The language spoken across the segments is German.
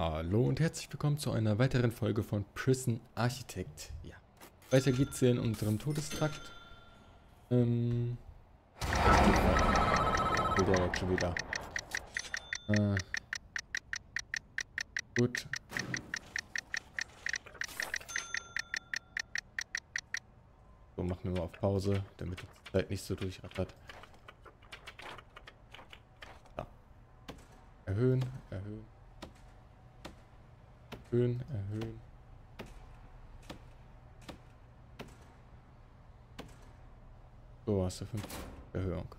Hallo und herzlich willkommen zu einer weiteren Folge von Prison Architect. Ja, weiter geht's in unserem Todestrakt. Ähm. Will der jetzt schon wieder. Äh. Gut. So, machen wir mal auf Pause, damit die Zeit nicht so durchrattert. Erhöhen, erhöhen. Erhöhen, erhöhen. So, hast du 50 Erhöhung.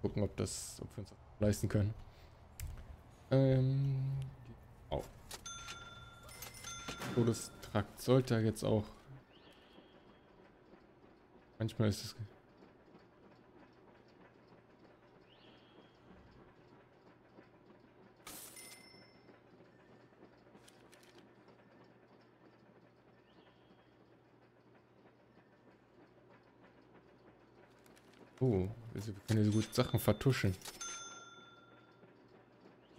Gucken, ob das, ob wir uns das leisten können. Ähm, auf. Todestrakt sollte jetzt auch. Manchmal ist es Oh, wir können ja so gut Sachen vertuschen.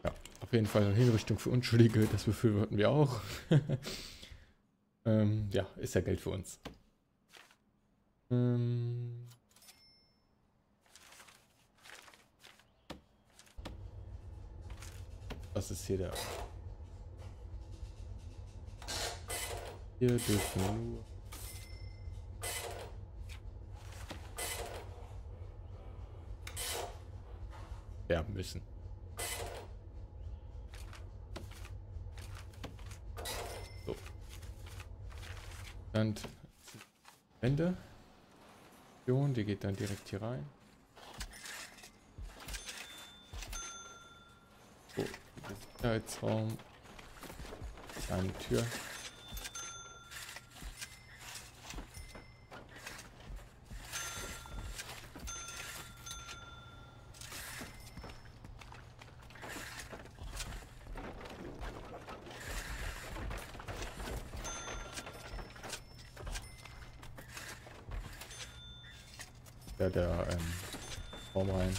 Ja, auf jeden Fall Hinrichtung für Unschuldige, das befürworten wir auch. ähm, ja, ist ja Geld für uns. Ähm Was ist hier der? Hier dürfen nur sterben müssen. So. Dann Wände. Die geht dann direkt hier rein. So, Sicherheitsraum. Eine Tür. Der, der ähm, Raum rein.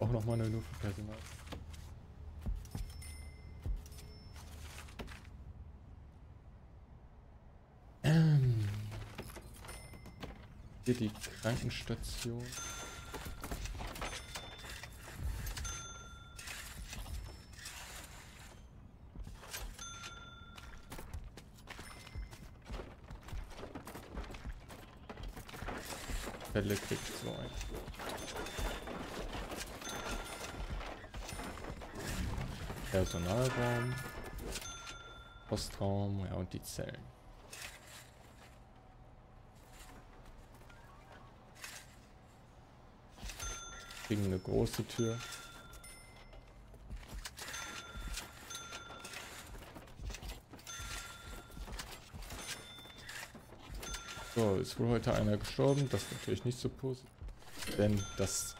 Auch nochmal eine nur Hier die Krankenstation. Fälle kriegt so ein. Personalraum, Postraum, ja und die Zellen. Kriegen eine große Tür. So, ist wohl heute einer gestorben. Das ist natürlich nicht so positiv. Denn das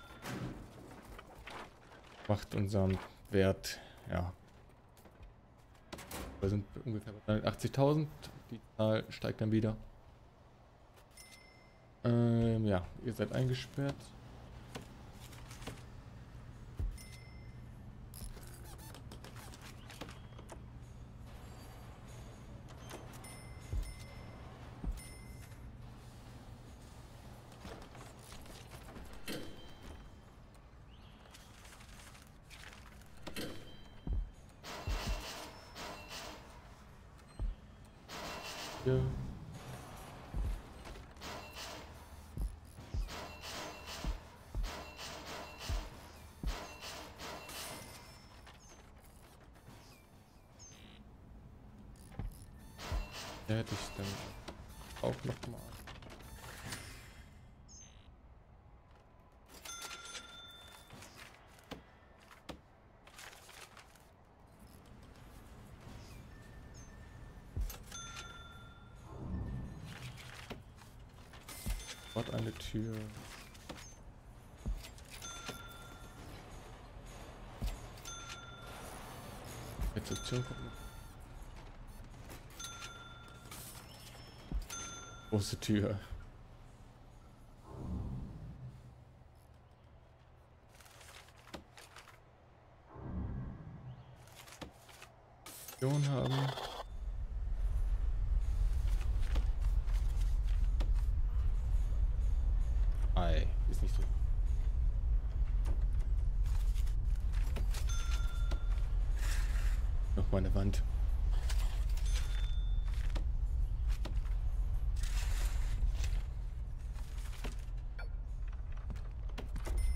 macht unseren Wert, ja. Wir sind ungefähr bei 80.000. Die Zahl steigt dann wieder. Ähm, ja, ihr seid eingesperrt. Hier. Ja, hätte ich dann auch noch Dort eine Tür. Rezeption gucken. Große Tür. Haben. Ei, ist nicht so. Noch mal eine Wand.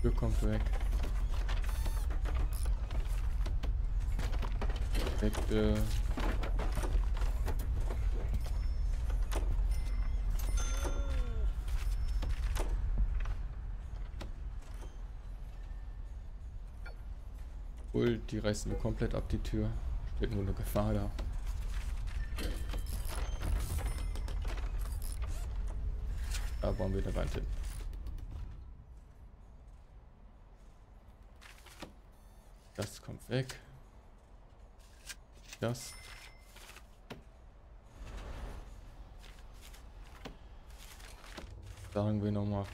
Tür kommt weg. Effekte. Obwohl, die reißen wir komplett ab, die Tür. Nur eine Gefahr da. Da bauen wir eine Wand hin. Das kommt weg. Das. Sagen wir noch mal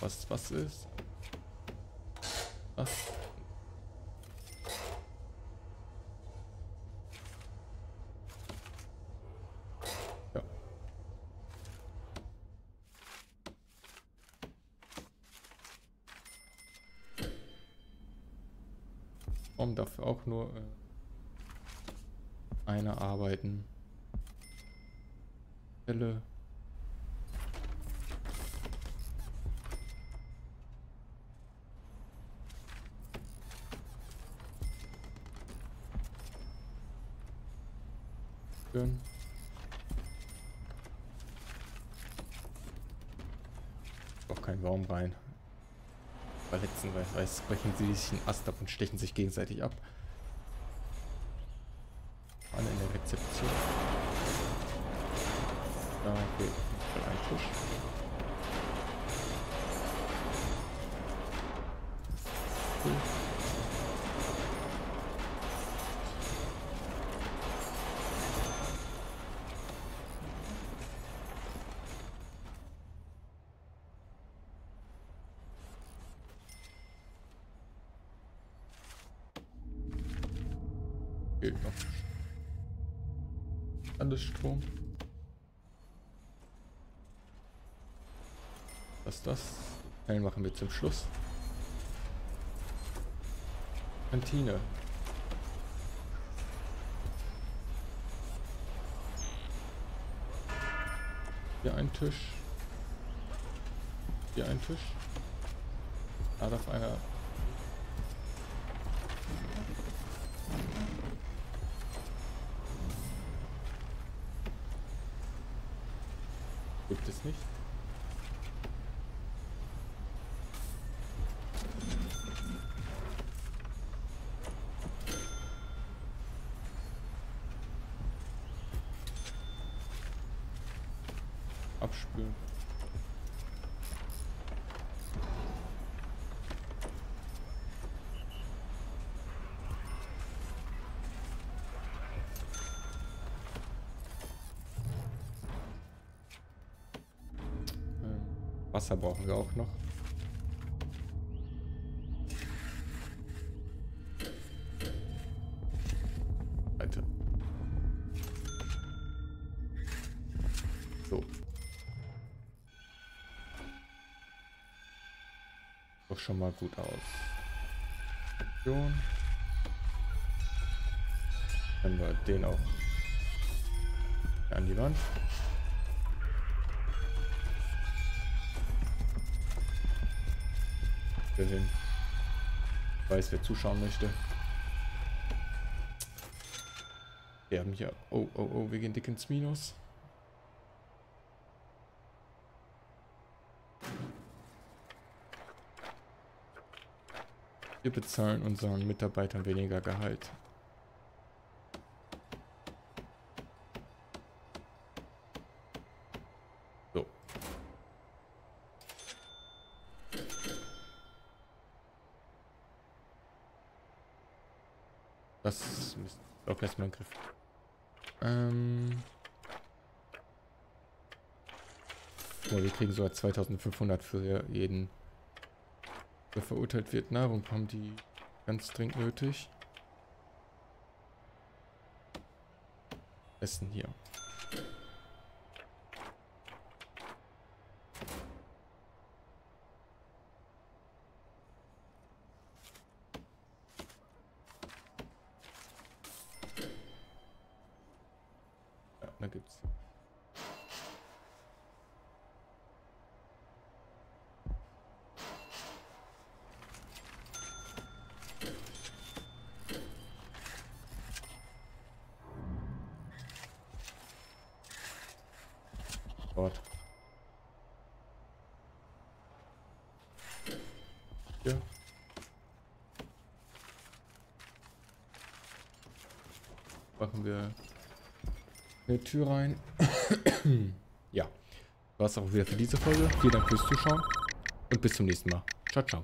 was was ist. Was? Warum dafür auch nur äh eine arbeiten. Stelle. Schön. Auch kein Baum rein. Verletzen, weil es brechen sie sich einen Ast ab und stechen sich gegenseitig ab. Rezeption. Da voll ein Push. Cool. Geht noch alles Strom. Was das? Dann machen wir zum Schluss. Kantine. Hier ein Tisch. Hier ein Tisch. Da darf einer Gibt es nicht? Wasser brauchen wir auch noch. Weiter. So. Doch schon mal gut aus. Können wir den auch an die Wand. Wir hin. Ich weiß, wer zuschauen möchte. Wir haben hier... Oh, oh, oh, wir gehen dick ins Minus. Wir bezahlen unseren Mitarbeitern weniger Gehalt. Was? Mist. Auch erstmal einen Griff. Ähm. Oh, wir kriegen sogar 2500 für jeden, der verurteilt wird. Nahrung haben die ganz dringend nötig. Essen hier. Ja, da gibt's. Dort. Hier. Machen wir eine Tür rein. ja. War es auch wieder für diese Folge. Vielen Dank fürs Zuschauen und bis zum nächsten Mal. Ciao, ciao.